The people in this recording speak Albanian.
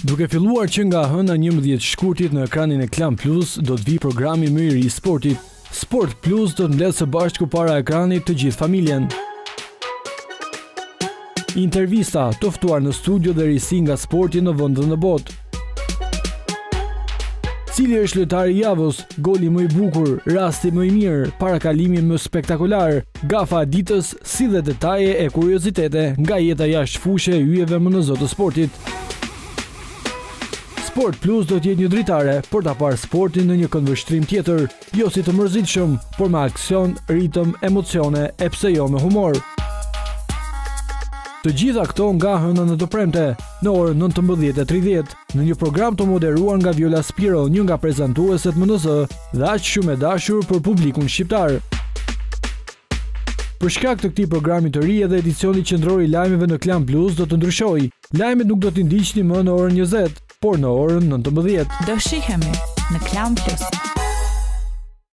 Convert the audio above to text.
Duke filluar që nga e hëna 11 shkurt në ekranin e Klan Plus, do të vijë programi më i ri i sportit. Sport Plus do të mbledhë së bashku para ekranit të gjithë familjen. Intervista, të ftuar në studio dhe risi nga sporti në vend dhe në botë. Cili është lojtari i javës, goli më i bukur, rasti më i mirë, parakalimi më spektakular, gafa e ditës si dhe detaje e kuriozitete nga jeta jashtë fushe e yjeve më në zë të sportit. Sport Plus do të jetë një dritare për ta parë sportin në një këndvështrim tjetër, jo si të mërzitshëm, por me aksion, ritëm, emocione e pse jo me humor. Të gjitha këto nga e hëna në të premte, në orën 19.30, në një program të moderuar nga Viola Spiro, një nga prezantueset më në zë, dhe aq shumë e dashur për publikun shqiptar. Për shkak të këtij programi të ri edhe edicioni qendror i lajmeve në Klan Plus do të ndryshojë. Lajmet nuk do t'i ndiqni më në orën 20, por në orën 19. Do shihemi në Klan Plus.